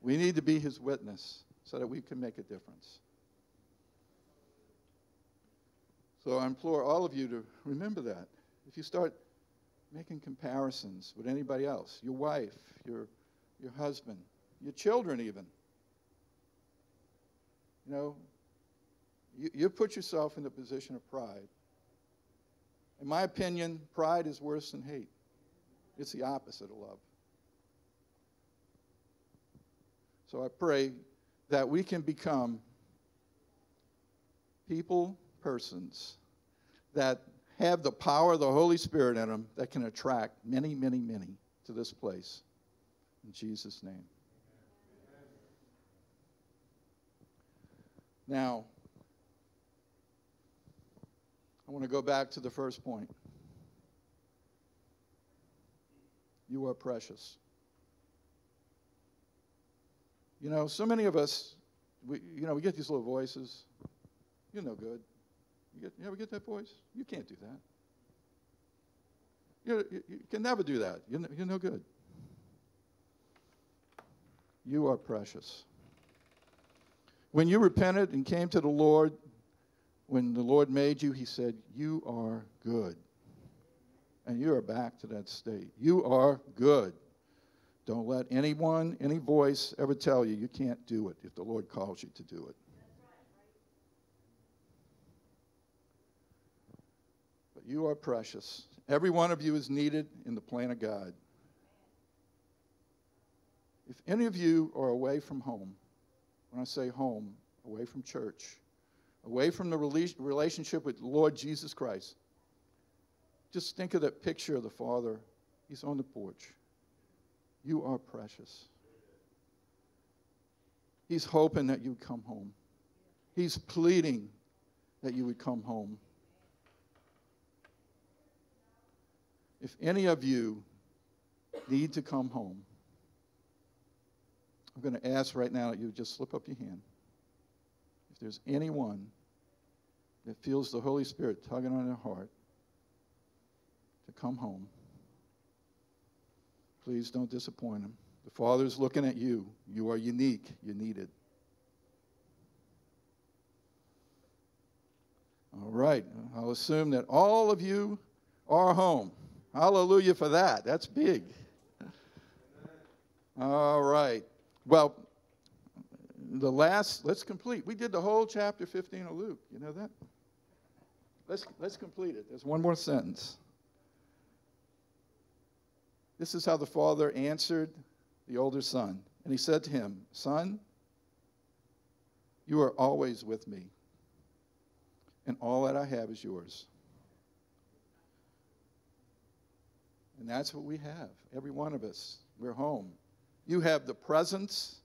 We need to be his witness so that we can make a difference. So I implore all of you to remember that. If you start making comparisons with anybody else, your wife, your, your husband, your children, even, you know, you, you put yourself in the position of pride. In my opinion, pride is worse than hate. It's the opposite of love. So I pray that we can become people, persons that have the power of the Holy Spirit in them that can attract many, many, many to this place. In Jesus' name. Now, I want to go back to the first point. You are precious. You know, so many of us, we, you know, we get these little voices. You're no good. You, get, you ever get that voice? You can't do that. You, you, you can never do that. You're you're no good. You are precious. When you repented and came to the Lord, when the Lord made you, He said, You are good. And you are back to that state. You are good. Don't let anyone, any voice ever tell you you can't do it if the Lord calls you to do it. You are precious. Every one of you is needed in the plan of God. If any of you are away from home, when I say home, away from church, away from the relationship with Lord Jesus Christ, just think of that picture of the Father. He's on the porch. You are precious. He's hoping that you'd come home. He's pleading that you would come home. If any of you need to come home, I'm going to ask right now that you just slip up your hand. If there's anyone that feels the Holy Spirit tugging on their heart to come home, Please don't disappoint them. The Father's looking at you. You are unique. You're needed. All right. I'll assume that all of you are home. Hallelujah for that. That's big. All right. Well, the last, let's complete. We did the whole chapter 15 of Luke. You know that? Let's, let's complete it. There's one more sentence. This is how the father answered the older son. And he said to him, Son, you are always with me, and all that I have is yours. And that's what we have, every one of us. We're home. You have the presence,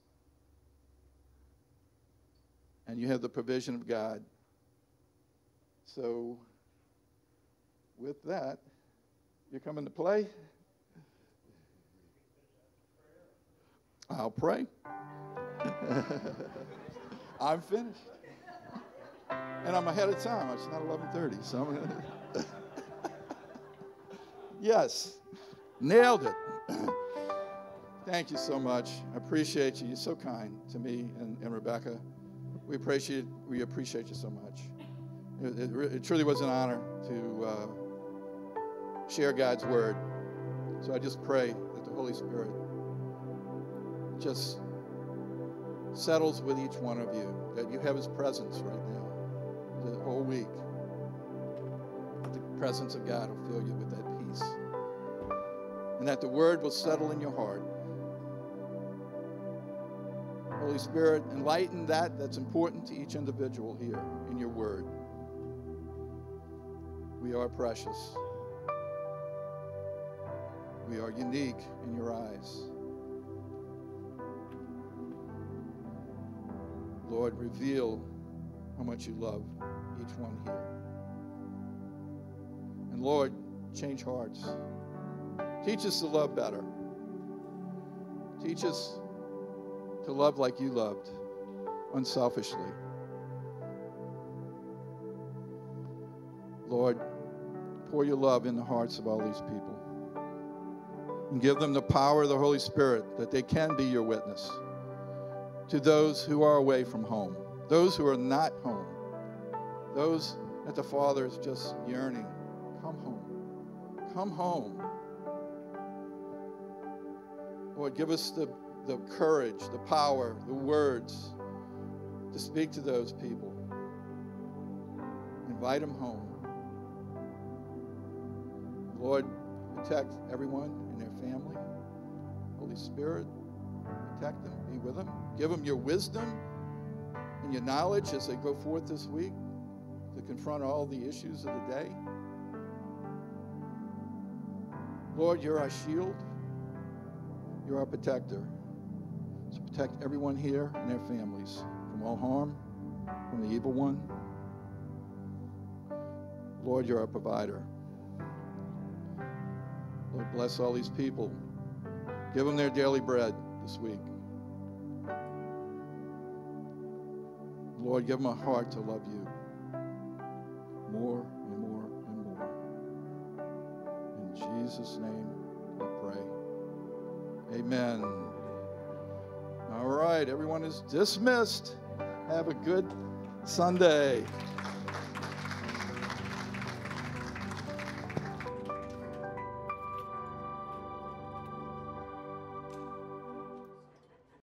and you have the provision of God. So, with that, you come into play. I'll pray. I'm finished. And I'm ahead of time. It's not 11:30, so I'm Yes. Nailed it. Thank you so much. I appreciate you. You're so kind to me and, and Rebecca. We appreciate we appreciate you so much. It, it, it truly was an honor to uh, share God's word. So I just pray that the Holy Spirit just settles with each one of you, that you have his presence right now, the whole week. The presence of God will fill you with that. And that the word will settle in your heart. Holy Spirit, enlighten that that's important to each individual here in your word. We are precious. We are unique in your eyes. Lord, reveal how much you love each one here. And Lord, change hearts. Teach us to love better. Teach us to love like you loved, unselfishly. Lord, pour your love in the hearts of all these people. And give them the power of the Holy Spirit that they can be your witness to those who are away from home, those who are not home, those that the Father is just yearning. Come home. Come home. Lord, give us the, the courage, the power, the words to speak to those people. Invite them home. Lord, protect everyone and their family. Holy Spirit, protect them, be with them. Give them your wisdom and your knowledge as they go forth this week to confront all the issues of the day. Lord, you're our shield. You're our protector. So protect everyone here and their families from all harm, from the evil one. Lord, you're our provider. Lord, bless all these people. Give them their daily bread this week. Lord, give them a heart to love you more and more and more. In Jesus' name. Amen. All right, everyone is dismissed. Have a good Sunday.